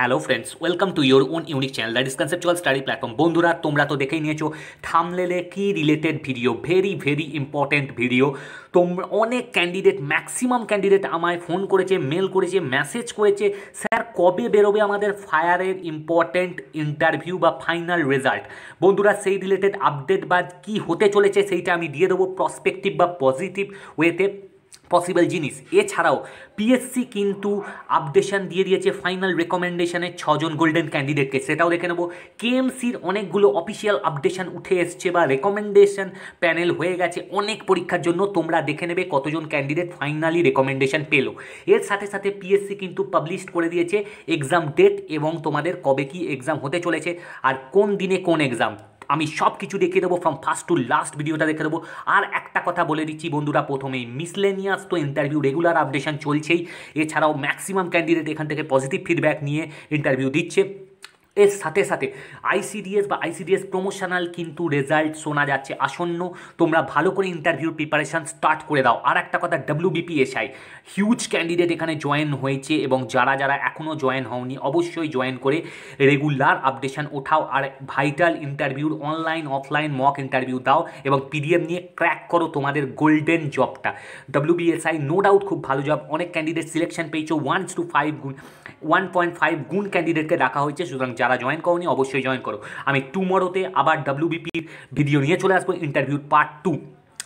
Hello friends welcome to your own unique channel that is conceptual study platform বন্ধুরা, তোমরা তো দেখেই নিয়েছো থামলেলে কি related video very very important video তোমরা, অনেক ক্যান্ডিডেট ম্যাক্সিমাম ক্যান্ডিডেট আমায় ফোন করেছে মেল করেছে মেসেজ করেছে, স্যার কবে বেরোবে আমাদের ফায়ারের ইম্পর্ট্যান্ট ইন্টারভিউ বা ফাইনাল রেজাল্ট বন্ধুরা, সেই রিলেটেড আপডেট বা কী হতে চলেছে, সেইটা আমি দিয়ে দেবো প্রসপেক্টিভ বা পজিটিভ ওয়েতে পসিবল জিনিস। এছাড়াও পিএসসি কিন্তু আপডেশন দিয়ে দিয়েছে ফাইনাল রেকমেন্ডেশনের ছজন গোল্ডেন ক্যান্ডিডেটকে সেটাও দেখে নেব। কেএমসির অনেকগুলো অফিসিয়াল আপডেশন উঠে এসছে বা রেকমেন্ডেশন প্যানেল হয়ে গেছে। অনেক পরীক্ষার জন্য তোমরা দেখে নেবে কতজন ক্যান্ডিডেট ফাইনালি রেকমেন্ডেশন পেল। এর সাথে সাথে পিএসসি কিন্তু পাবলিশ করে দিয়েছে এক্সাম ডেট এবং তোমাদের কবে কি এক্সাম হতে চলেছে। আর কোন দিনে কোন এক্সাম আমি সব কিছু দেখিয়ে দেবো ফ্রম ফার্স্ট টু লাস্ট ভিডিওটা দেখে দেবো। আর একটা কথা বলে দিচ্ছি বন্ধুরা, প্রথমেই মিসলেনিয়াস তো ইন্টারভিউ রেগুলার আপডেশন চলছেই। এছাড়াও ম্যাক্সিমাম ক্যান্ডিডেট এখান থেকে পজিটিভ ফিডব্যাক নিয়ে ইন্টারভিউ দিচ্ছে। এর সাথে সাথে আইসিডিএস বা আইসিডিএস প্রমোশনাল কিন্তু রেজাল্ট শোনা যাচ্ছে। আসন্ন তোমরা ভালো করে ইন্টারভিউর প্রিপারেশান স্টার্ট করে দাও। আর একটা কথা ডাব্লিউবিপিএসআই হিউজ ক্যান্ডিডেট এখানে জয়েন হয়েছে এবং যারা যারা এখনও জয়েন হওনি, অবশ্যই জয়েন করে রেগুলার আপডেশন ওঠাও আর ভাইটাল ইন্টারভিউর অনলাইন অফলাইন মক ইন্টারভিউ দাও এবং পিডিএফ নিয়ে ক্র্যাক করো তোমাদের গোল্ডেন জবটা ডাব্লিউবিএসআই নো ডাউট খুব ভালো জব অনেক ক্যান্ডিডেট সিলেকশন পেয়েছ। ওয়ান টু ফাইভ গুণ ওয়ান পয়েন্ট ফাইভ গুণ ক্যান্ডিডেটকে রাখা হয়েছে। সুতরাং যারা জয়েন করো অবশ্যই জয়েন করো। আমি টুমরোতে আবার ডাব্লিউবিপির ভিডিও নিয়ে চলে আসব ইন্টারভিউ পার্ট টু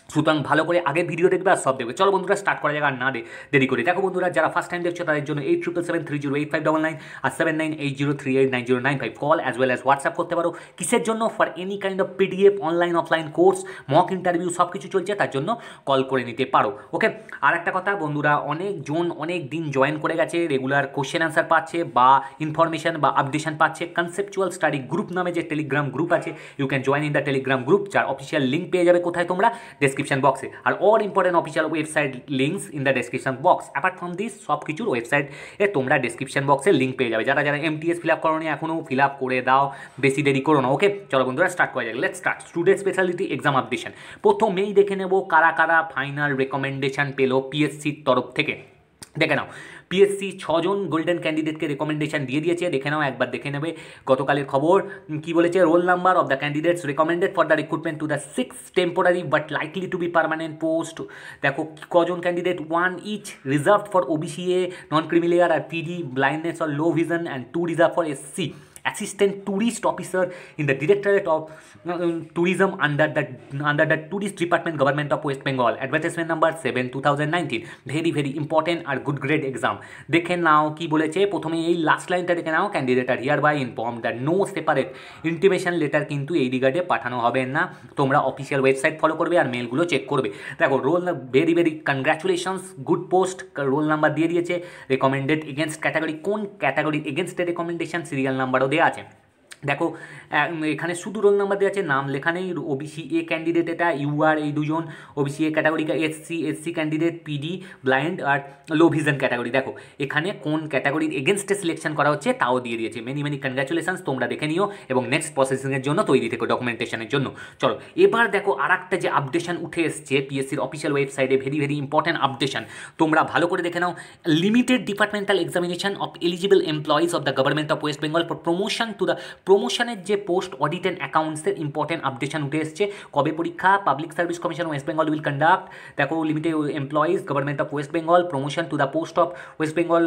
সুতরাং ভালো করে আগে ভিডিও দেখবে আর সব দেখবে। চলো বন্ধুরা স্টার্ট করা যাক আর না দেরি করে। দেখো বন্ধুরা, যারা ফার্স্ট টাইম দেখছ তাদের জন্য eight triple seven three zero eight five double nine আর seven nine eight zero three eight nine zero nine five call as well as WhatsApp করতে পারো। কিসের জন্য? For any kind of PDF online offline course mock interview সব কিছু চলছে, তার জন্য call করে নিতে পারো। ওকে আর একটা কথা, বন্ধুরা অনেকজন অনেক দিন জয়েন করে গেছে রেগুলার কোশ্চেন অ্যান্সার পাচ্ছে বা ইনফরমেশন বা আপডেশন পাচ্ছে। কনসেপচুয়াল স্টাডি গ্রুপ নামে যে টেলিগ্রাম গ্রুপ আছে you can join in the telegram group যার অফিসিয়াল লিঙ্ক পেয়ে যাবে কোথায় তোমরা। ডেসক্রিপশন বক্সে আর all important official website links in the description box apart from this সব কিছুর ওয়েবসাইট এ তোমরা ডেসক্রিপশন বক্সে লিঙ্ক পেয়ে যাবে। যারা যারা এমটিএস ফিল আপ করো নি এখনও ফিল আপ করে দাও। বেশি দেরি করো না ওকে চলো বন্ধুরা স্টার্ট করা যাক। Let start student speciality exam updation প্রথমেই দেখে নেব কারা কারা ফাইনাল রেকমেন্ডেশন পেল পিএসসির তরফ থেকে। দেখে নাও। পিএসসি ছজন গোল্ডেন ক্যান্ডিডেটকে রেকমেন্ডেশন দিয়ে দিয়েছে। দেখে নাও, একবার দেখে নেবে। গতকালের খবর কি বলেছে? Roll number of the candidates recommended for the recruitment to the six temporary but likely to be permanent post দেখো, কজন candidate one each reserve for OBC A non creamy layer R PD blindness or low vision and two reserve for SC assistant tourist officer in the directorate of uh, tourism under the under the tourist department government of west bengal. Advertisement number 7 2019 very very important আর good grade exam দেখে নাও কি বলেছে। প্রথমে এই last লাইনটা দেখে নাও। Candidate are hereby inform that no separate intimation letter কিন্তু এই রিগার্ডে পাঠানো হবে না। তোমরা অফিসিয়াল ওয়েবসাইট ফলো করবে আর মেলগুলো চেক করবে। দেখো roll very very congratulations good post roll number দিয়ে দিয়েছে। রেকমেন্ডেড এগেনস্ট ক্যাটাগরি কোন ক্যাটাগরির এগেনস্টের রেকমেন্ডেশন সিরিয়াল নাম্বারও দেওয়া আছে দেখো এখানে শুধু রোল নাম্বার দেওয়া আছে, নাম লেখা নেই ওবিসি এ ক্যান্ডিডেট এটা ইউআর এই দুজন OBC A category SC SC candidate PD blind R low vision category দেখো, এখানে কোন ক্যাটাগরির এগেনস্টে সিলেকশন করা হচ্ছে, তাও দিয়ে দিয়েছে। মেনি মেনি কনগ্রাচুলেশনস তোমরা দেখে নিও এবং নেক্সট প্রসেসিংয়ের জন্য তৈরি থেকো ডকুমেন্টেশনের জন্য। চলো, এবার দেখো আর একটা যে আপডেশন উঠে এসছে পিএসসির অফিসিয়াল ওয়েবসাইটে ভেরি ভেরি ইম্পর্টেন্ট আপডেশন তোমরা ভালো করে দেখে নাও limited departmental examination of eligible employees of the government of West Bengal for promotion to the প্রমোশনের যে পোস্ট অডিট অ্যান্ড অ্যাকাউন্টসের ইম্পর্টেন্ট আপডেশন উঠে এসছে। কবে পরীক্ষা? Public service commission West Bengal will conduct দেখো limited employees government of West Bengal promotion to the post of West Bengal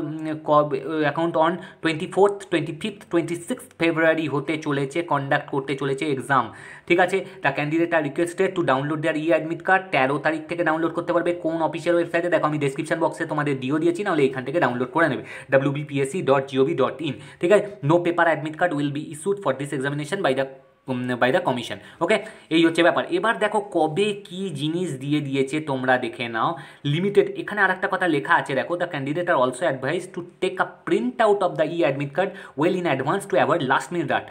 account on twenty fourth twenty fifth twenty six February হতে চলেছে conduct করতে চলেছে exam ঠিক আছে? The candidate are requested to download their e admit card তেরো তারিখ থেকে download করতে পারবে। কোন অফিসিয়াল ওয়েবসাইটে দেখো, আমি ডিসক্রিপশন বক্সে তোমাদের দিও দিয়েছি, নাহলে এখান থেকে ডাউনলোড করে নেবে। WBPSC dot G O V dot in ঠিক আছে? No paper admit card will be issued for this examination by the by the commission okay এই হচ্ছে ব্যাপার। এবার দেখো কবে কি জিনিস দিয়ে দিয়েছে তোমরা দেখে নাও। লিমিটেড এখানে আর একটা কথা লেখা আছে, দেখো the candidate are also advise to take a print out of the e admit card well in advance to avoid last minute রাট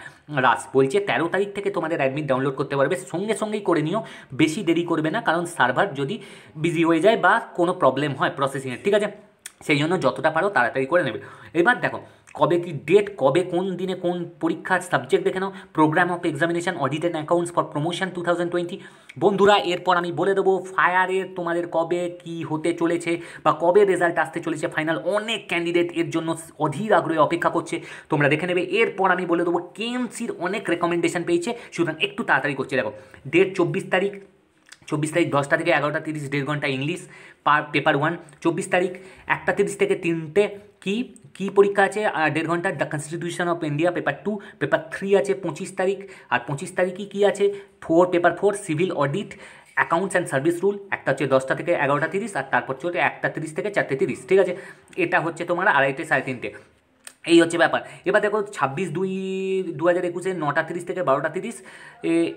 রাস বলছে তেরো তারিখ থেকে তোমাদের অ্যাডমিট ডাউনলোড করতে পারবে। সঙ্গে সঙ্গেই করে নিও, বেশি দেরি করবে না, কারণ সার্ভার যদি বিজি হয়ে যায় বা কোনো প্রবলেম হয় প্রসেসিংয়ের ঠিক আছে? সেই জন্য যতটা পারো তাড়াতাড়ি করে নেবে। এবার দেখো, কবে কি ডেট কবে কোন দিনে কোন পরীক্ষার সাবজেক্ট দেখে নাও। Program of examination audit and accounts for promotion two thousand twenty বন্ধুরা, এরপর আমি বলে দেবো ফায়ারের তোমাদের কবে কি হতে চলেছে বা কবে রেজাল্ট আসতে চলেছে। ফাইনাল অনেক ক্যান্ডিডেট এর জন্য অধীর আগ্রহে অপেক্ষা করছে। তোমরা দেখে নেবে, এরপর আমি বলে দেবো কেএমসির অনেক রেকমেন্ডেশন পেয়েছে। সুতরাং একটু তাড়াতাড়ি করছে। দেখো ডেট চব্বিশ তারিখ চব্বিশ তারিখ দশটা থেকে এগারোটা তিরিশ, দেড় ঘণ্টা ইংলিশ। পেপার ওয়ান চব্বিশ তারিখ, একটা তিরিশ থেকে তিনটে, কি কি পরীক্ষা আছে? দেড় ঘণ্টা the constitution of India paper two paper three আছে পঁচিশ তারিখ, আর পঁচিশ তারিখই কী আছে? Four paper four civil audit accounts and service rule একটা হচ্ছে দশটা থেকে এগারোটা তিরিশ, আর তারপর চলছে একটা তিরিশ থেকে চারটে তিরিশ, ঠিক আছে? এটা হচ্ছে তোমার আড়াইটে সাড়ে তিনটে। এই হচ্ছে ব্যাপার। এবার দেখো ছাব্বিশ দুই দু হাজার একুশে নটা তিরিশ থেকে বারোটা তিরিশ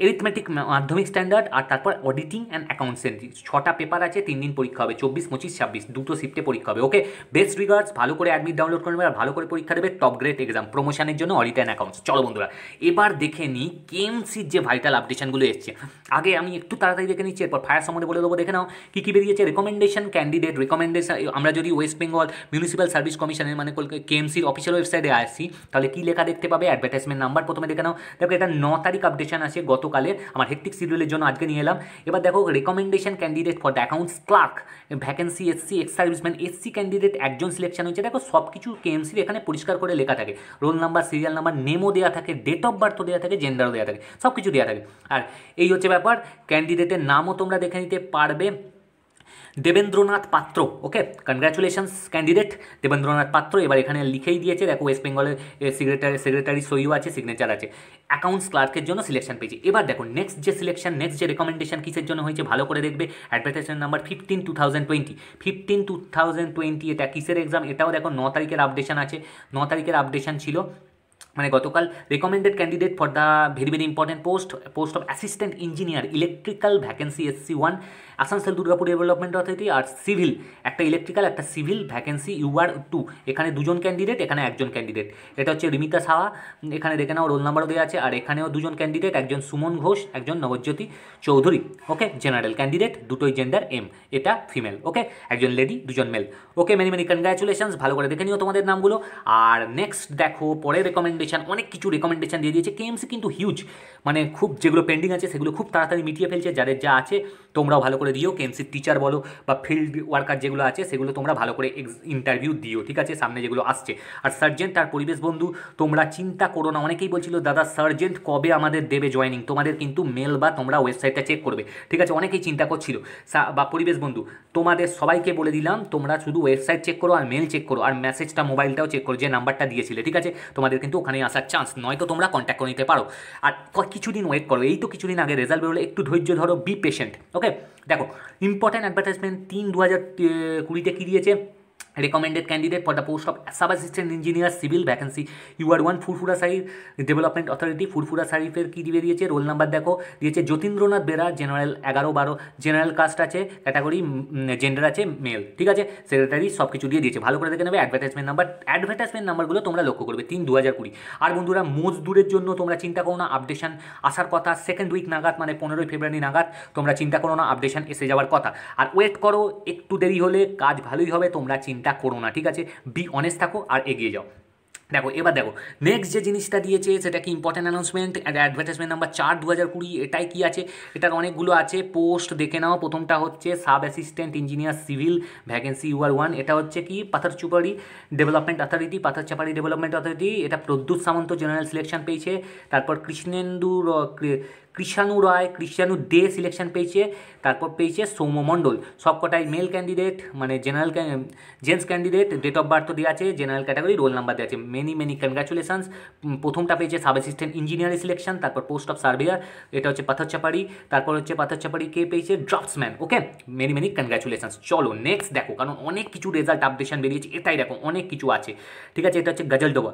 এরিথমেটিক মাধ্যমিক স্ট্যান্ডার্ড আর তারপর অডিটিং অ্যান্ড অ্যাকাউন্টসেন্সি ছটা পেপার আছে, তিন দিন পরীক্ষা হবে, চব্বিশ, পঁচিশ, ছাব্বিশ, দুটো শিফটে পরীক্ষা হবে ওকে বেস্ট রিগার্ডস ভালো করে অ্যাডমিট ডাউনলোড করবে আর ভালো করে পরীক্ষা দেবে টপ গ্রেড এক্সাম প্রমোশনের জন্য অডিট অ্যান্ড অ্যাকাউন্টস চলো বন্ধুরা, এবার দেখে নিই কেএমসির যে ভাইটাল আপডেশনগুলো এসছে। আগে আমি একটু তাড়াতাড়ি দেখে নিচ্ছি, এরপর ফায়ার সম্বন্ধে বলে দেবো, দেখে নাও, কী কী বেরিয়েছে? রেকমেন্ডেশন ক্যান্ডিডেট রেকমেন্ডেশন আমরা যদি ওয়েস্ট বেঙ্গল মিউনিসিপ্যাল সার্ভিস কমিশনের মানে কেএমসির অফিসিয়াল ওয়েবসাইটে আসি তাহলে কী লেখা দেখতে পাবে? অ্যাডভার্টাইজমেন্ট নাম্বার প্রথমে দেখে নাও। দেখো, এটা ন তারিখ আপডেশন আছে গতকালের, আমার হেকটিক শিডিউলের জন্য আজকে নিয়ে এলাম। এবার দেখো recommendation candidate for the accounts clerk vacancy SC ex serviceman SC candidate একজন সিলেকশন হয়েছে। দেখো সব কিছু কেএমসির এখানে পরিষ্কার করে লেখা থাকে। রোল নাম্বার সিরিয়াল নাম্বার নেমও দেওয়া থাকে ডেট অফ বার্থও দেওয়া থাকে জেন্ডারও দেওয়া থাকে সব কিছু দেওয়া থাকে। আর এই হচ্ছে ব্যাপার ক্যান্ডিডেটের নামও তোমরা দেখে নিতে পারবে। দেবেন্দ্রনাথ পাত্র ওকে কনগ্রাচুলেশনস ক্যান্ডিডেট দেবেন্দ্রনাথ পাত্র, এবার এখানে লিখেই দিয়েছে, দেখো ওয়েস্ট বেঙ্গলের সেক্রেটারি সেক্রেটারি সইও আছে সিগনেচার আছে। অ্যাকাউন্টস ক্লার্কের জন্য সিলেকশন পেয়েছে। এবার দেখো নেক্সট যে সিলেকশন নেক্সট যে রেকমেন্ডেশন কিসের জন্য হয়েছে, ভালো করে দেখবে। Advertisement number fifteen two thousand twenty fifteen two thousand twenty এটা কিসের এক্সাম এটাও দেখো, ন তারিখের আপডেশন আছে। ন তারিখের আপডেশন ছিল মানে গতকাল recommended candidate for the very very important post post of assistant engineer electrical vacancy SC one Asansol Durgapur development authority R civil একটা ইলেকট্রিক্যাল একটা সিভিল ভ্যাকেন্সি ইউআর টু এখানে দুজন ক্যান্ডিডেট এখানে একজন ক্যান্ডিডেট এটা হচ্ছে রিমিতা সাহা, এখানে দেখে নাও রোল নাম্বারও দেওয়া আছে। আর এখানেও দুজন ক্যান্ডিডেট একজন সুমন ঘোষ, একজন Nabajyoti Chowdhury. Okay general candidate দুটোই জেন্ডার এম এটা ফিমেল ওকে একজন লেডি দুজন male okay many many congratulations ভালো করে দেখে নিও তোমাদের নামগুলো। আর নেক্সট দেখো, পরে রেকমেন্ডেশন অনেক কিছু রেকমেন্ডেশন দিয়ে দিয়েছে। কেএমসি কিন্তু হিউজ মানে খুব যেগুলো পেন্ডিং আছে, সেগুলো খুব তাড়াতাড়ি মিটিয়ে ফেলছে। যাদের যা আছে, তোমরাও ভালো করে দিও কেএমসির টিচার বলো বা ফিল্ড ওয়ার্কার যেগুলো আছে, সেগুলো তোমরা ভালো করে ইন্টারভিউ দিও, ঠিক আছে? সামনে যেগুলো আসছে। আর সার্জেন্ট আর পরিবেশ বন্ধু, তোমরা চিন্তা করো না, অনেকেই বলছিল, দাদা সার্জেন্ট কবে আমাদের দেবে জয়নিং তোমাদের কিন্তু মেল বা তোমরা ওয়েবসাইটটা চেক করবে, ঠিক আছে? অনেকেই চিন্তা করছিল। বা পরিবেশ বন্ধু, তোমাদের সবাইকে বলে দিলাম, তোমরা শুধু ওয়েবসাইট চেক করো আর মেল চেক করো, আর মেসেজটা মোবাইলটাও চেক করো, যে নাম্বারটা দিয়েছিলে, ঠিক আছে? তোমাদের কিন্তু ওখানে আসার চান্স নয়তো তোমরা কন্ট্যাক্ট করে নিতে পারো। আর কিছুদিন ওয়েট করো, এই তো কিছুদিন আগে রেজাল্ট বেরোলে, একটু ধৈর্য ধরো বি পেশেন্ট ওকে দেখো ইম্পর্ট্যান্ট অ্যাডভার্টাইজমেন্ট তিন দু হাজার কুড়িতে কী দিয়েছে? Candidate for the post of sub assistant engineer civil vacancy U R one Furfura Sahib development authority Furfura সাহিফের কী দিয়ে দিয়েছে? রোল নাম্বার দেখো। দিয়েছে যতীন্দ্রনাথ বেরা জেনারেল এগারো বারো। জেনারেল কাস্ট আছে ক্যাটাগরি জেন্ডার আছে মেল ঠিক আছে? সেক্রেটারি সব কিছু দিয়ে দিয়েছে। ভালো করে দেখে নেবে। অ্যাডভার্টাইজমেন্ট নাম্বার অ্যাডভার্টাইজমেন্ট নাম্বারগুলো তোমরা লক্ষ্য করবে। তিন, দু হাজার কুড়ি। আর বন্ধুরা, মজদুরের জন্য তোমরা চিন্তা করো না। আপডেশন আসার কথা সেকেন্ড উইক নাগাদ মানে পনেরোই ফেব্রুয়ারি নাগাদ, তোমরা চিন্তা করো না। আপডেশন এসে যাওয়ার কথা। আর ওয়েট করো, একটু দেরি হলে কাজ ভালোই হবে। তোমরা চিন্তা করো না, ঠিক আছে? বি অনেস্ট থাকো আর এগিয়ে যাও। দেখো, এবার দেখো নেক্সট যে জিনিসটা দিয়েছে, সেটা কি ইম্পর্টেন্ট অ্যানাউন্সমেন্ট অ্যাডভার্টাইজমেন্ট নাম্বার চার দু হাজার কুড়ি, এটাই কি আছে? এটার অনেকগুলো আছে পোস্ট দেখে নাও। প্রথমটা হচ্ছে sub assistant engineer civil vacancy UR one এটা হচ্ছে কি? Patharchapuri development authority Patharchapuri development authority এটা প্রদ্যুৎ সামন্ত জেনারেল সিলেকশন পেয়েছে। তারপর কৃষ্ণেন্দু কৃষাণু রায়, কৃষাণু দে সিলেকশন পেয়েছে, তারপর পেয়েছে সৌম্য মণ্ডল। সবকটাই মেল ক্যান্ডিডেট মানে general gents candidate date of birth দেওয়া আছে জেনারেল ক্যাটাগরি রোল নাম্বার দেওয়া আছে। মেনি মেনি কনগ্রাচুলেশনস প্রথমটা পেয়েছে সাব অ্যাসিস্ট্যান্ট ইঞ্জিনিয়ারের সিলেকশন তারপর পোস্ট অফ সার্ভেয়ার এটা হচ্ছে পাথরচাপাড়ি, তারপর হচ্ছে পাথরচাপাড়ি কে পেয়েছে? Draughtsman okay many many congratulations চলো নেক্সট দেখো, কারণ অনেক কিছু রেজাল্ট আপডেশন বেরিয়েছে, এটাই দেখো, অনেক কিছু আছে। ঠিক আছে, এটা হচ্ছে গজলডোবা।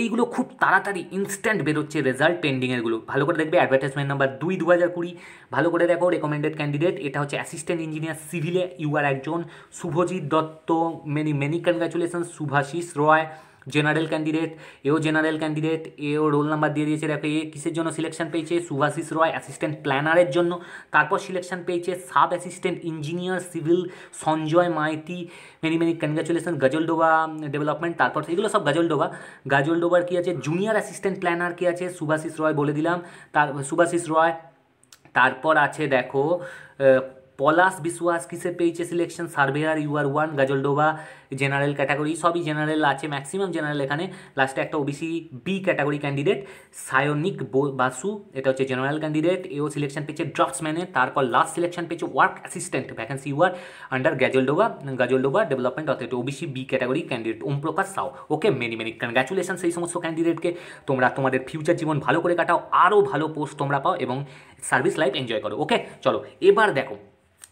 এইগুলো খুব তাড়াতাড়ি ইনস্ট্যান্ট বেরোচ্ছে রেজাল্ট পেন্ডিংয়েরগুলো ভালো করে দেখবে অ্যাডভার্টাইজমেন্ট নাম্বার দুই দু হাজার কুড়ি, ভালো করে দেখো রেকমেন্ডেড ক্যান্ডিডেট এটা হচ্ছে অ্যাসিস্ট্যান্ট ইঞ্জিনিয়ার সিভিলে ইউ আর একজন, Subhajit Dutta many many congratulation Subhashis Roy general candidate, এও জেনারেল ক্যান্ডিডেট, এও রোল নাম্বার দিয়ে দিয়েছে। দেখো, এ কিসের জন্য সিলেকশন পেয়েছে? সুভাশিস রয় অ্যাসিস্ট্যান্ট প্ল্যানারের জন্য। তারপর সিলেকশন পেয়েছে sub assistant engineer civil Sanjay Maity. Many many congratulation Gajoldoba development তারপর এগুলো সব গজলডোবা। গাজলডোবার কী আছে? জুনিয়র অ্যাসিস্ট্যান্ট প্ল্যানার কী আছে? সুভাশিস রয় বলে দিলাম। তার, সুভাশিস রয়, তারপর আছে দেখো পলাশ বিশ্বাস কিসে পেয়েছে selection surveyor UR one Gajoldoba. General category সবই জেনারেল আছে ম্যাক্সিমাম জেনারেল এখানে লাস্টে একটা OBC B category candidate Sayanik Basu এটা হচ্ছে জেনারেল ক্যান্ডিডেট এও সিলেকশন পেয়েছে ড্রাফটসম্যানে তারপর লাস্ট সিলেকশন পেয়েছে work assistant vacancy UR under Gajoldoba Gajoldoba development authority OBC B category candidate Om Prakash Sau okay many many congratulation সেই সমস্ত ক্যান্ডিডেটকে তোমরা তোমাদের ফিউচার জীবন ভালো করে কাটাও, আরও ভালো পোস্ট তোমরা পাও এবং সার্ভিস লাইফ এনজয় করো। ওকে চলো, এবার দেখো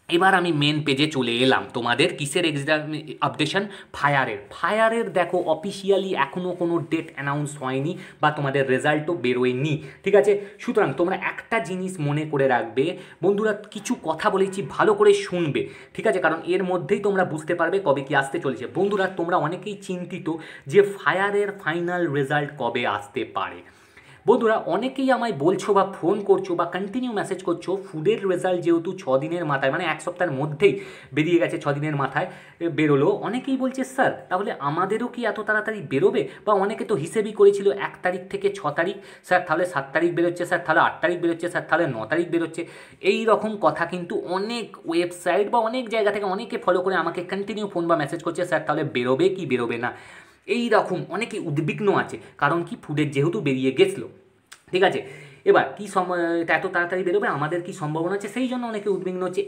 এবার আমি মেন পেজে চলে এলাম। তোমাদের কিসের এক্সাম আপডেশন ফায়ারের ফায়ারের দেখো অফিসিয়ালি এখনও কোনো ডেট অ্যানাউন্স হয়নি বা তোমাদের রেজাল্টও বেরোয়নি। ঠিক আছে? সুতরাং তোমরা একটা জিনিস মনে করে রাখবে। বন্ধুরা, কিছু কথা বলেছি, ভালো করে শুনবে। ঠিক আছে? কারণ এর মধ্যেই তোমরা বুঝতে পারবে কবে কি আসতে চলেছে। বন্ধুরা, তোমরা অনেকেই চিন্তিত যে ফায়ারের ফাইনাল রেজাল্ট কবে আসতে পারে। বন্ধুরা, অনেকেই আমায় বলছো বা ফোন করছ বা কন্টিনিউ মেসেজ করছ ফুডের রেজাল্ট যেহেতু ছ দিনের মাথায় মানে এক সপ্তাহের মধ্যেই বেরিয়ে গেছে, ছ দিনের মাথায় বেরোলো। অনেকেই বলছে, স্যার, তাহলে আমাদেরও কি এত তাড়াতাড়ি বেরোবে? বা অনেকে তো হিসেবই করেছিল, এক তারিখ থেকে ছ তারিখ, স্যার, তাহলে সাত তারিখ বেরোচ্ছে, স্যার, তাহলে আট তারিখ বেরোচ্ছে, স্যার, তাহলে ন তারিখ বেরোচ্ছে। এই রকম কথা কিন্তু অনেক ওয়েবসাইট বা অনেক জায়গা থেকে অনেকে ফলো করে আমাকে কন্টিনিউ ফোন বা মেসেজ করছে, স্যার, তাহলে বেরোবে কি বেরোবে না? এই রকম অনেকে উদ্বিগ্ন আছে, কারণ কি ফুডের যেহেতু বেরিয়ে গেছিল। ঠিক আছে? এবার কী সম এত তাড়াতাড়ি বেরোবে? আমাদের কি সম্ভাবনা আছে? সেই জন্য অনেকে উদ্বিগ্ন হচ্ছে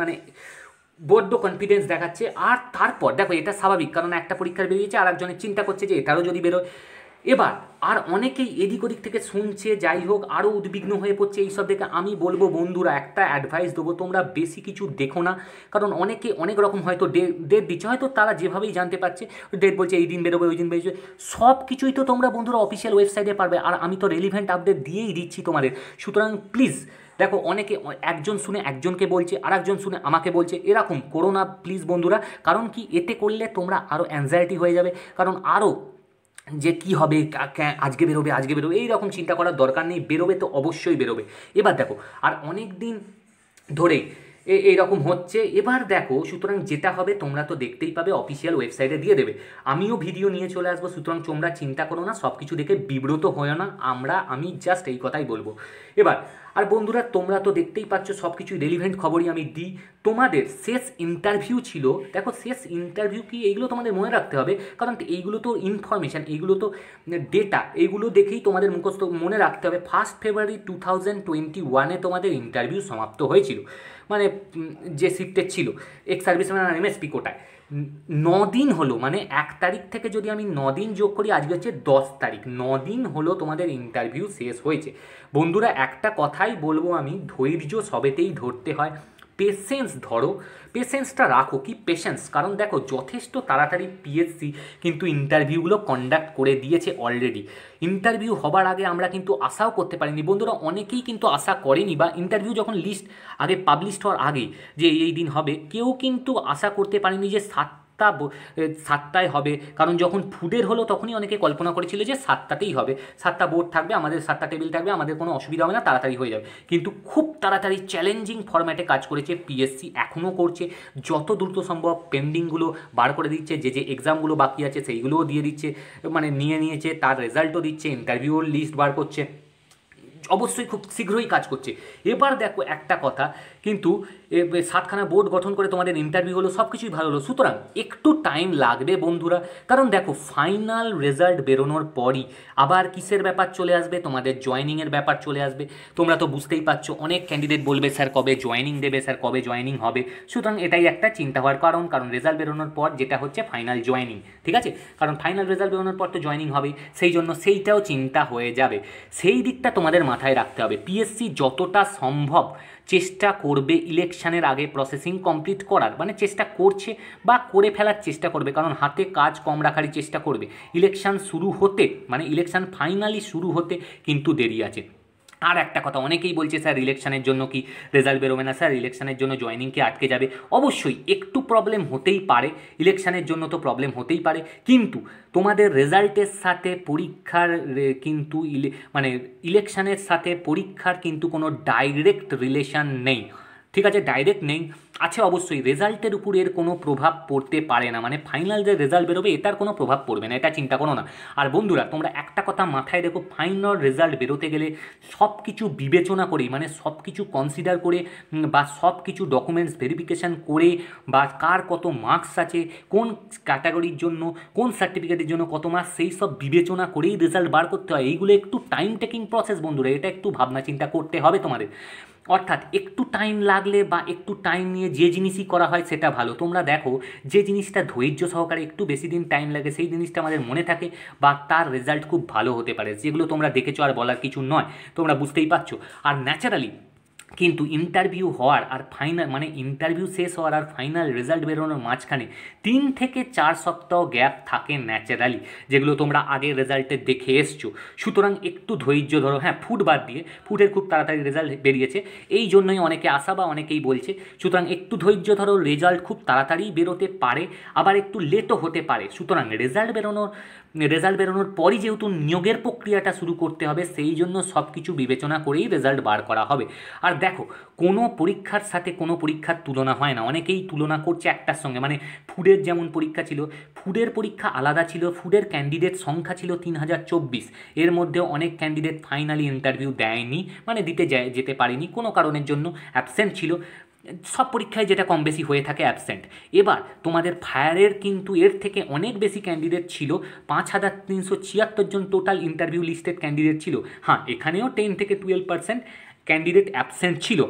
মানে বড্ড কনফিডেন্স দেখাচ্ছে। আর তারপর, দেখো এটা স্বাভাবিক, কারণ একটা পরীক্ষার বেরিয়েছে আর একজনের চিন্তা করছে যে এটারও যদি বেরোয় এবার আর অনেকেই এদিক ওদিক থেকে শুনছে, যাই হোক আরও উদ্বিগ্ন হয়ে পড়ছে এইসব দেখে। আমি বলব বন্ধুরা, একটা অ্যাডভাইস দেবো, তোমরা বেশি কিছু দেখো না, কারণ অনেকে অনেক রকম হয়তো ডেট দিচ্ছে। হয়তো তারা যেভাবেই জানতে পারছে ডেট বলছে এই দিন বেরোবে, ওই দিন বেরোবে, সব কিছুই তো তোমরা বন্ধুরা অফিসিয়াল ওয়েবসাইটে পারবে। আর আমি তো রেলিভেন্ট আপডেট দিয়েই দিচ্ছি তোমাদের। সুতরাং প্লিজ দেখো, অনেকে একজন শুনে একজনকে বলছে আর একজন শুনে আমাকে বলছে, এরকম করো না প্লিজ বন্ধুরা। কারণ কি? এতে করলে তোমরা আরও অ্যাংজাইটি হয়ে যাবে। কারণ আরও যে কি হবে আজকে বেরোবে আজকে বেরোবে, এইরকম চিন্তা করার দরকার নেই, বেরোবে তো অবশ্যই বেরোবে। এবার দেখো, আর অনেক দিন ধরেই এইরকম হচ্ছে, এবার দেখো, সুতরাং যেটা হবে তোমরা তো দেখতেই পাবে অফিসিয়াল ওয়েবসাইটে দিয়ে দেবে। আমিও ভিডিও নিয়ে চলে আসব, সুতরাং তোমরা চিন্তা করো না সব কিছু দেখে বিব্রত হয় না, আমরা, আমি জাস্ট এই কথাই বলব। এবার আর বন্ধুরা, তোমরা তো দেখতেই পাচ্ছ সব কিছুই রেলিভেন্ট খবরই আমি দিই। তোমাদের শেষ ইন্টারভিউ ছিল। দেখো, শেষ ইন্টারভিউ কি? এইগুলো তোমাদের মনে রাখতে হবে, কারণ এইগুলো তো ইনফরমেশান এইগুলো তো ডেটা এইগুলো দেখেই তোমাদের মুখস্থ মনে রাখতে হবে। First February two thousand twenty ওয়ানে তোমাদের ইন্টারভিউ সমাপ্ত হয়েছিল। মানে যে শিফটের ছিল এক্স সার্ভিসম্যান আর এমএসপি কোটায়। দিন হলো মানে এক তারিখ থেকে যদি আমি দিন যোগ করি, আজকে হচ্ছে দশ তারিখ। দিন হলো তোমাদের ইন্টারভিউ শেষ হয়েছে। বন্ধুরা, একটা কথাই বলব আমি, ধৈর্য সবেতেই ধরতে হয়। পেশেন্স ধরো পেশেন্সটা রাখো কি? পেশেন্স কারণ দেখো যথেষ্ট তাড়াতাড়ি পিএসসি কিন্তু ইন্টারভিউগুলো কন্ডাক্ট করে দিয়েছে অলরেডি ইন্টারভিউ হবার আগে আমরা কিন্তু আশাও করতে পারিনি। বন্ধুরা, অনেকেই কিন্তু আশা করেনি বা ইন্টারভিউ যখন লিস্ট আগে পাবলিশ হওয়ার আগে যে এই দিন হবে, কেউ কিন্তু আশা করতে পারেনি যে সাত সাতটা সাতটায় হবে। কারণ যখন ফুডের হলো, তখনই অনেকে কল্পনা করেছিল যে সাতটাতেই হবে। সাতটা বোর্ড থাকবে, আমাদের সাতটা টেবিল থাকবে, আমাদের কোনো অসুবিধা হবে না, তাড়াতাড়ি হয়ে যাবে। কিন্তু খুব তাড়াতাড়ি চ্যালেঞ্জিং ফরম্যাটে কাজ করেছে পিএসসি এখনও করছে। যত দ্রুত সম্ভব পেন্ডিংগুলো বার করে দিচ্ছে, যে যে এক্সামগুলো বাকি আছে, সেইগুলোও দিয়ে দিচ্ছে মানে নিয়ে নিয়েছে, তার রেজাল্টও দিচ্ছে ইন্টারভিউর লিস্ট বার করছে। অবশ্যই খুব শীঘ্রই কাজ করছে। এবার দেখো একটা কথা কিন্তু সাতখানা বোর্ড গঠন করে তোমাদের ইন্টারভিউ হলো সব কিছুই ভালো হলো। সুতরাং একটু টাইম লাগবে বন্ধুরা। কারণ দেখো ফাইনাল রেজাল্ট বেরোনোর পরই আবার কিসের ব্যাপার চলে আসবে? তোমাদের জয়নিংয়ের ব্যাপার চলে আসবে। তোমরা তো বুঝতেই পারছ, অনেক ক্যান্ডিডেট বলবে, স্যার, কবে জয়নিং দেবে? স্যার, কবে জয়নিং হবে? সুতরাং এটাই একটা চিন্তা হওয়ার কারণ। কারণ রেজাল্ট বেরোনোর পর যেটা হচ্ছে ফাইনাল জয়নিং ঠিক আছে? কারণ ফাইনাল রেজাল্ট বেরোনোর পর তো জয়নিং হবে, সেই জন্য সেইটাও চিন্তা হয়ে যাবে। সেই দিকটা তোমাদের মাথায় রাখতে হবে। পিএসসি যতটা সম্ভব চেষ্টা করবে ইলেকশানের আগে প্রসেসিং কমপ্লিট করার মানে চেষ্টা করছে বা করে ফেলার চেষ্টা করবে, কারণ হাতে কাজ কম রাখারই চেষ্টা করবে। ইলেকশান শুরু হতে মানে ইলেকশান ফাইনালি শুরু হতে কিন্তু দেরি আছে। আর একটা কথা, অনেকেই বলছে, স্যার ইলেকশনের জন্য কি রেজাল্ট বেরোবে না? স্যার ইলেকশনের জন্য জয়নিং কি আটকে যাবে? অবশ্যই, একটু প্রবলেম হতেই পারে ইলেকশনের জন্য তো প্রবলেম হতেই পারে। কিন্তু তোমাদের রেজাল্টের সাথে পরীক্ষার কিন্তু মানে ইলেকশনের সাথে পরীক্ষার কিন্তু কোনো ডাইরেক্ট রিলেশন নেই। ঠিক আছে ডাইরেক্ট নেই। আছে অবশ্যই রেজাল্টের উপর এর কোনো প্রভাব পড়তে পারে না। মানে ফাইনাল যে রেজাল্ট বেরোবে, এটার কোনো প্রভাব পড়বে না, এটা চিন্তা করো না। আর বন্ধুরা, তোমরা একটা কথা মাথায় দেখো ফাইনাল রেজাল্ট বেরোতে গেলে সব কিছু বিবেচনা করেই মানে সব কিছু কনসিডার করে বা সব কিছু ডকুমেন্টস ভেরিফিকেশান করে, বা কার কত মার্কস আছে, কোন ক্যাটাগরির জন্য, কোন সার্টিফিকেটের জন্য কত মার্কস সেই সব বিবেচনা করেই রেজাল্ট বার করতে হয়। এইগুলো একটু টাইম টেকিং প্রসেস বন্ধুরা, এটা একটু ভাবনা চিন্তা করতে হবে তোমাদের। অর্থাৎ একটু টাইম লাগলে বা একটু টাইম নিয়ে যে জিনিসই করা হয় সেটা ভালো। তোমরা দেখো, যে জিনিসটা ধৈর্য সহকারে একটু বেশি দিন টাইম লাগে, সেই জিনিসটা আমাদের মনে থাকে বা তার রেজাল্ট খুব ভালো হতে পারে, যেগুলো তোমরা দেখেছ আর বলার কিছু নয়, তোমরা বুঝতেই পারছ। আর ন্যাচারালি কিন্তু ইন্টারভিউ হওয়ার আর ফাইনাল মানে ইন্টারভিউ শেষ হওয়ার আর ফাইনাল রেজাল্ট বেরোনোর মাঝখানে তিন থেকে চার সপ্তাহ গ্যাপ থাকে ন্যাচারালি যেগুলো তোমরা আগের রেজাল্টে দেখে এসছো। সুতরাং একটু ধৈর্য ধরো হ্যাঁ ফুট বাদ দিয়ে ফুটের খুব তাড়াতাড়ি রেজাল্ট বেরিয়েছে, এই জন্যই অনেকে আসা বা অনেকেই বলছে, সুতরাং একটু ধৈর্য ধরো রেজাল্ট খুব তাড়াতাড়ি বেরোতে পারে, আবার একটু লেটও হতে পারে। সুতরাং রেজাল্ট বেরোনোর রেজাল্ট বেরোনোর পরই যেহেতু নিয়োগের প্রক্রিয়াটা শুরু করতে হবে, সেই জন্য সব কিছু বিবেচনা করেই রেজাল্ট বার করা হবে। আর দেখো, কোনো পরীক্ষার সাথে কোনো পরীক্ষার তুলনা হয় না। অনেকেই তুলনা করছে একটার সঙ্গে। মানে ফুডের যেমন পরীক্ষা ছিল ফুডের পরীক্ষা আলাদা ছিল ফুডের ক্যান্ডিডেট সংখ্যা ছিল তিন হাজার চব্বিশ। এর মধ্যে অনেক ক্যান্ডিডেট ফাইনালি ইন্টারভিউ দেয়নি মানে দিতে যেতে পারেনি, কোনো কারণের জন্য অ্যাবসেন্ট ছিল। সব পরীক্ষায় যেটা কম বেশি হয়ে থাকে অ্যাবসেন্ট এবার তোমাদের ফায়ারের কিন্তু এর থেকে অনেক বেশি ক্যান্ডিডেট ছিল, পাঁচ হাজার তিনশো ছিয়াত্তর জন টোটাল ইন্টারভিউ লিস্টেড ক্যান্ডিডেট ছিল। হ্যাঁ এখানেও টেন থেকে টুয়েলভ পার্সেন্ট ক্যান্ডিডেট অ্যাবসেন্ট ছিল।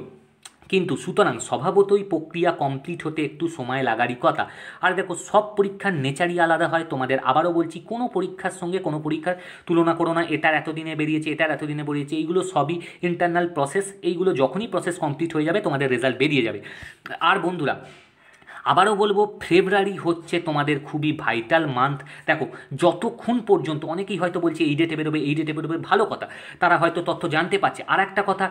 কিন্তু সুতরাং স্বভাবতই প্রক্রিয়া কমপ্লিট হতে একটু সময় লাগারই কথা। আর দেখো, সব পরীক্ষার নেচারই আলাদা হয়। তোমাদের আবারও বলছি, কোনো পরীক্ষার সঙ্গে কোনো পরীক্ষার তুলনা করো না। এটার এতদিনে বেরিয়েছে এটার এতদিনে বেরিয়েছে, এইগুলো সবই ইন্টারনাল প্রসেস এইগুলো যখনই প্রসেস কমপ্লিট হয়ে যাবে, তোমাদের রেজাল্ট বেরিয়ে যাবে। আর বন্ধুরা, আবারও বলব ফেব্রুয়ারি হচ্ছে তোমাদের খুবই ভাইটাল মান্থ দেখো, যতক্ষণ পর্যন্ত, অনেকেই হয়তো বলছে, এই ডেটে বেরোবে, এই ডেটে বেরোবে, ভালো কথা। তারা হয়তো তথ্য জানতে পারছে। আর একটা কথা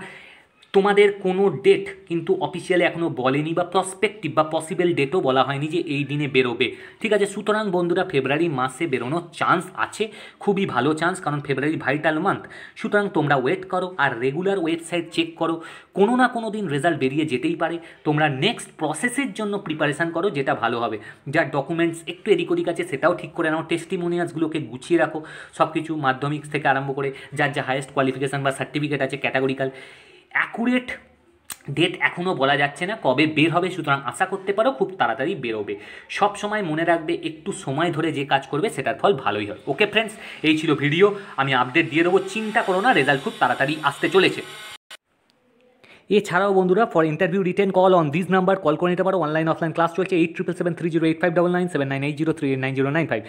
তোমাদের কোনো ডেট কিন্তু অফিসিয়ালি এখনও বলেনি বা প্রসপেক্টিভ বা পসিবল ডেটও বলা হয়নি যে এই দিনে বেরোবে। ঠিক আছে, সুতরাং বন্ধুরা ফেব্রুয়ারি মাসে বেরোনোর চান্স আছে, খুবই ভালো চান্স কারণ ফেব্রুয়ারি ভাইটাল মান্থ সুতরাং তোমরা ওয়েট করো আর রেগুলার ওয়েবসাইট চেক করো, কোনো না কোনো দিন রেজাল্ট বেরিয়ে যেতেই পারে। তোমরা নেক্সট প্রসেসের জন্য প্রিপারেশান করো, যেটা ভালো হবে। যার ডকুমেন্টস একটু এদিক ওদিক আছে, সেটাও ঠিক করে নাও টেস্টিমোনিয়ালসগুলোকে গুছিয়ে রাখো সব কিছু মাধ্যমিক থেকে আরম্ভ করে, যার যা হায়েস্ট কোয়ালিফিকেশান বা সার্টিফিকেট আছে ক্যাটাগরিক্যাল অ্যাকুরেট ডেট এখনও বলা যাচ্ছে না, কবে বের হবে সুতরাং আশা করতে পারো খুব তাড়াতাড়ি বেরোবে। সব সময় মনে রাখবে একটু সময় ধরে যে কাজ করবে সেটার ফল ভালোই হয়। ওকে ফ্রেন্ডস এই ছিল ভিডিও আমি আপডেট দিয়ে দেবো, চিন্তা করো না রেজাল্ট খুব তাড়াতাড়ি আসতে চলেছে। এছাড়াও বন্ধুরা for interview written call on this number call করে নিতে পারো। অনলাইন অফলাইন ক্লাস চলছে eight triple seven three zero eight five double nine seven nine eight zero three eight nine zero nine five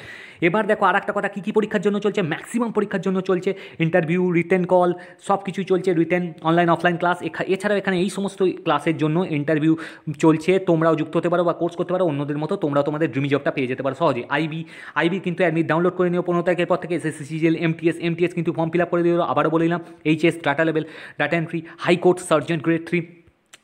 এবার দেখো আর একটা কথা, কী কী পরীক্ষার জন্য চলছে? ম্যাক্সিমাম পরীক্ষার জন্য চলছে ইন্টারভিউ রিটেন কল সব কিছুই চলছে রিটেন অনলাইন অফলাইন ক্লাস এছাড়াও এখানে এই সমস্ত ক্লাসের জন্য ইন্টারভিউ চলছে। তোমরাও যুক্ত হতে পারো বা কোর্স করতে পারো, অন্যদের মতো তোমরা তোমাদের ড্রিমি জবটা পেয়ে যেতে পারো সহজে। আইবি আইবি কিন্তু অ্যাডমিট ডাউনলোড করে নিও পনেরো তারিখের পর থেকে। এসএসসি সিজিএল এমটিএস এমটিএস কিন্তু ফর্ম ফিল আপ করে দিও আবারও বলে দিলাম HS data level data entry high court sergeant grade three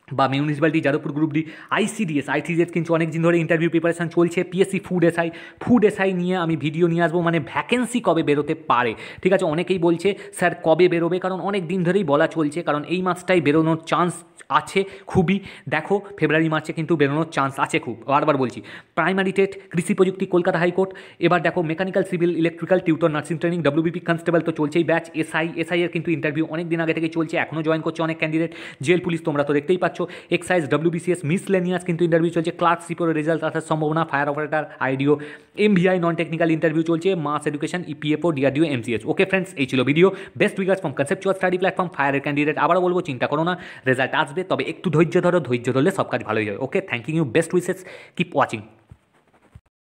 বা municipality Jadavpur group D ICDS ICDS কিন্তু অনেক দিন ধরে ইন্টারভিউ প্রিপারেশান চলছে PSC food SI food SI নিয়ে আমি ভিডিও নিয়ে আসব মানে ভ্যাকেন্সি কবে বেরোতে পারে? ঠিক আছে, অনেকেই বলছে, স্যার, কবে বেরোবে? কারণ অনেক দিন ধরেই বলা চলছে, কারণ এই মাসটাই বেরোনোর চান্স আছে খুবই। দেখো ফেব্রুয়ারি মার্চে কিন্তু বেরোনোর চান্স আছে খুব। বারবার বলছি প্রাইমারি টেট কৃষি প্রযুক্তি, কলকাতা হাইকোর্ট এবার দেখো mechanical civil electrical tutor nursing training WBP constable তো চলছেই ব্যাচ এসআই এসআই এর কিন্তু ইন্টারভিউ অনেক দিন আগে থেকে চলছে এখনও জয়েন করছে অনেক ক্যান্ডিডেট জেল পুলিশ তোমরা তো দেখতেই পাচ্ছ। এক্সাইজ ডব্লিউবিসিএস মিসলেনিয়াস কিন্তু ইন্টারভিউ চলছে। ক্লার্কশিপের রেজাল্ট আসার সম্ভাবনা fire operator IDO MVI non technical interview চলছে mass education EPFO DRDO MCS okay friends এই ছিল video best regards from conceptual study platform ফায়ারের ক্যান্ডিডেট আবারও বলব, চিন্তা করো না রেজাল্ট আসবে, তবে একটু ধৈর্য ধরো, ধৈর্য ধরলে সব কাজ ভালোই হয় okay thank you best wishes keep watching